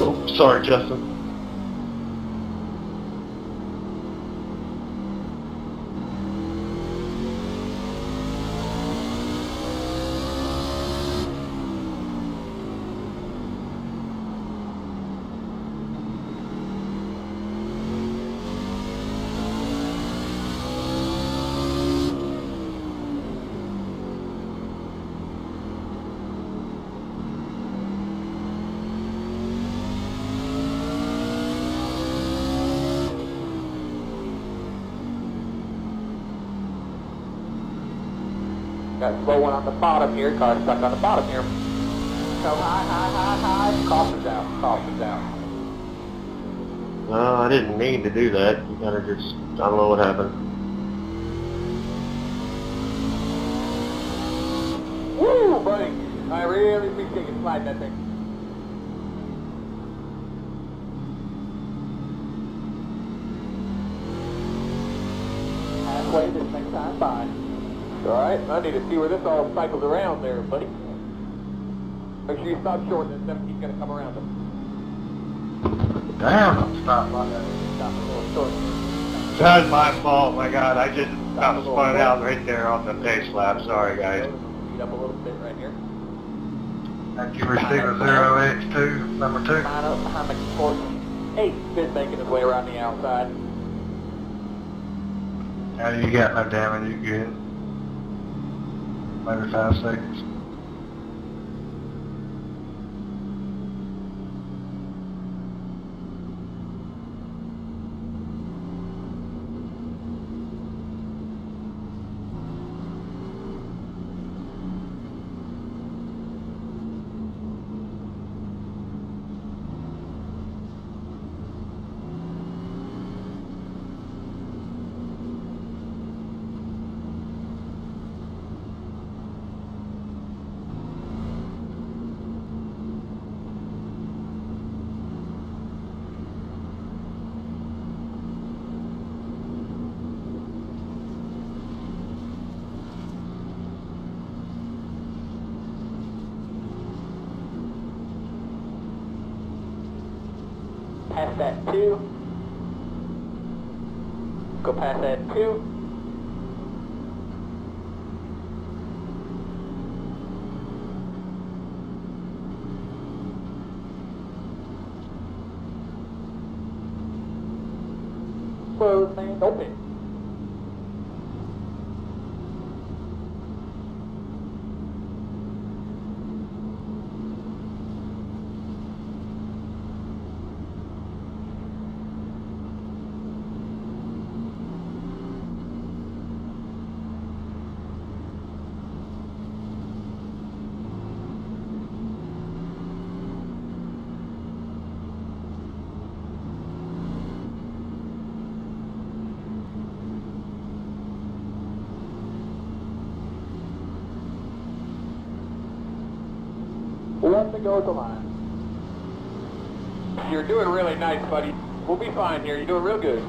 Sorry, Justin. Got a slow one on the bottom here. Car stuck on the bottom here. So high, high, high, high. Caution's out. Caution's out. No, I didn't mean to do that. You kind of just, I don't know what happened. Woo, buddy. I really appreciate you sliding that thing. Halfway this next time by. Alright, I need to see where this all cycles around there, buddy. Make sure you stop short, then 17's gonna come around them. Damn, I'm stopped like that. Stop a little short. That was my fault, my God. I just about spun out right there on the pace lap. Sorry, guys. Speed up a little bit right here. Thank you, receiver 0X2, number 2. Line up behind the court. Eight, been making his way around the outside. Now you got no damage, you good. Maybe five seconds. Past that two. Go past that two. Close and open. To go line. You're doing really nice, buddy. We'll be fine here. You're doing real good.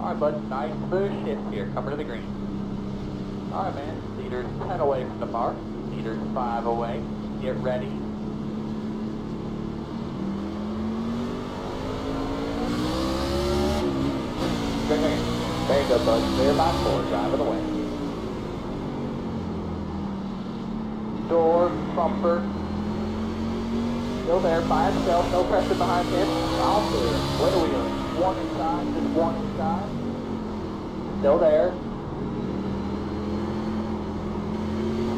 All right, bud. Nice smooth shift here. Cover to the green. All right, man. Leader's 10 away from the mark. Leader's 5 away. Get ready. Good man. There you. Clear by four. Driving away. Door, bumper. Still there by itself. No pressure behind him. All clear. What are we doing? One inside. Just one inside. Still there.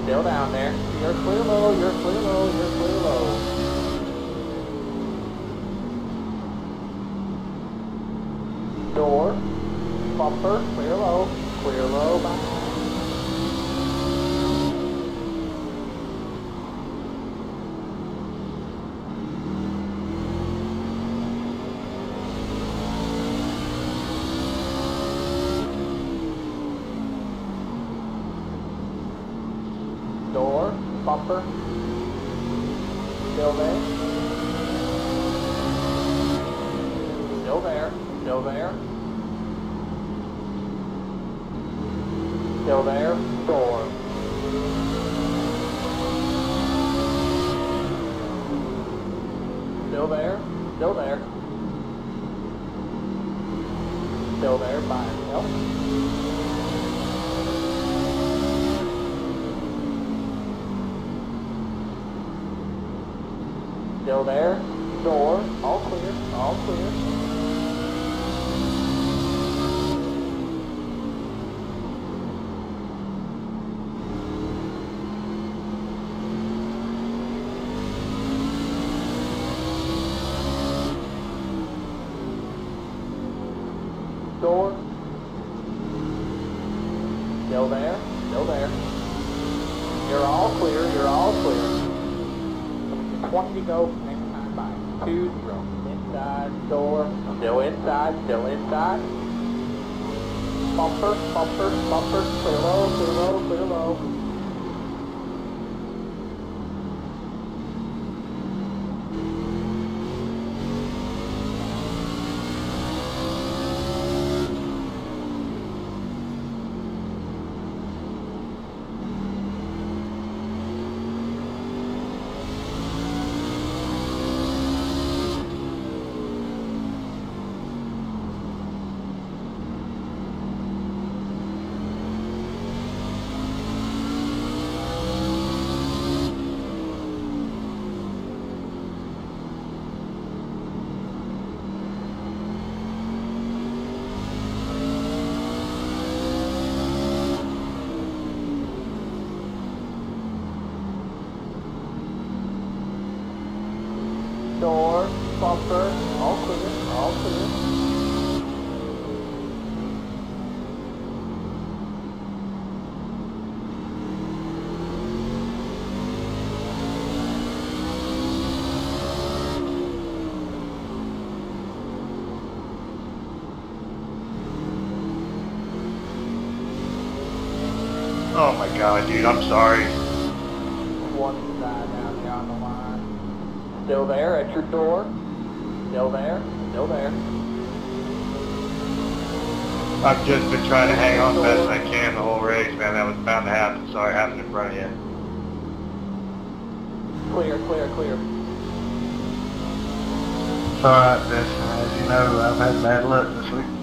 Still down there. You're clear low. You're clear low. You're clear low. Door, bumper, clear low, clear low, behind. Door, bumper, still there. Still there. Still there. There. Door. Still there. Still there. Still there by himself. Still there. Door. All clear. All clear. Door. Still there. Still there. You're all clear. You're all clear. 20 to go. Next time by. 2 0. Inside door. Still inside. Still inside. Bumper. Bumper. Bumper. Clear low. Clear low. Clear low. Door. Bumper. All clear. All clear. Oh my god, dude, I'm sorry. One inside down here on the line. Still there at your door. Still there. Still there. I've just been trying to hang on best I can the whole race, man. That was bound to happen. Sorry, it happened in front of you. Clear, clear, clear. Alright, Dustin, as you know, I've had bad luck this week.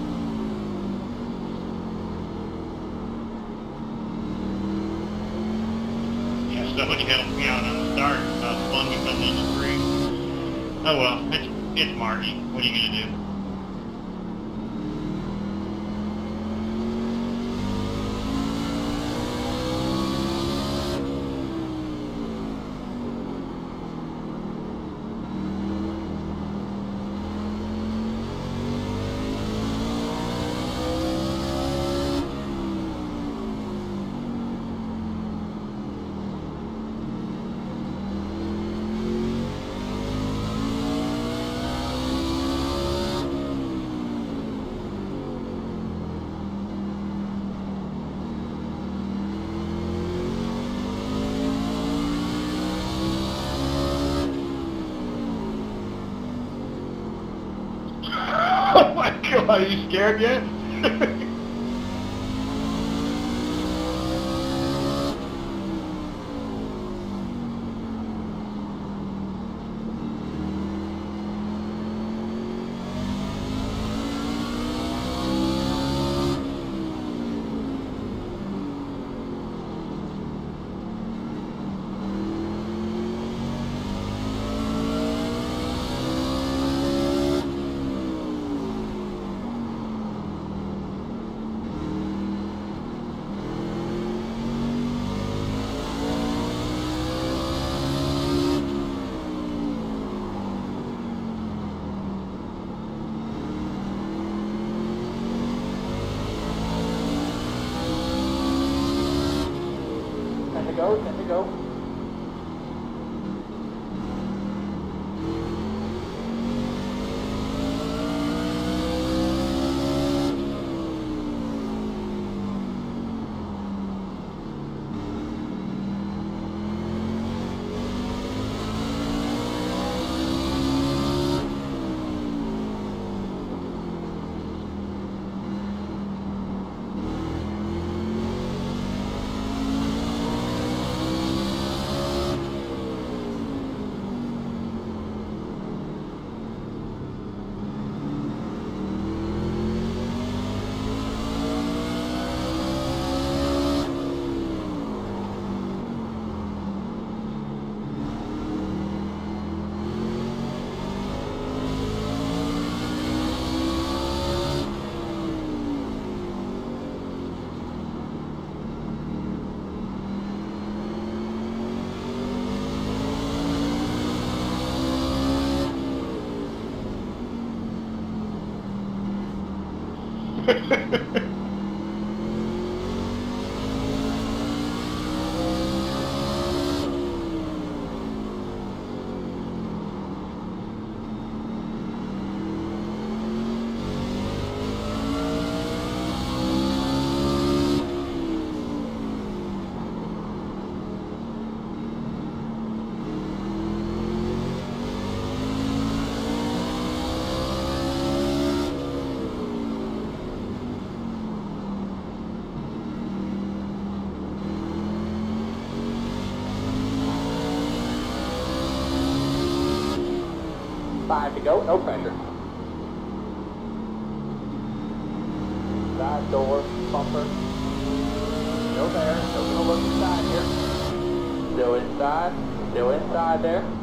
Somebody helped me out on the start. I was fun to come in the three. Oh well, it's it's March. What are you gonna do? Are you scared yet? go, no pressure. Side door, bumper. Still there, still gonna look inside here. Still inside, still inside there.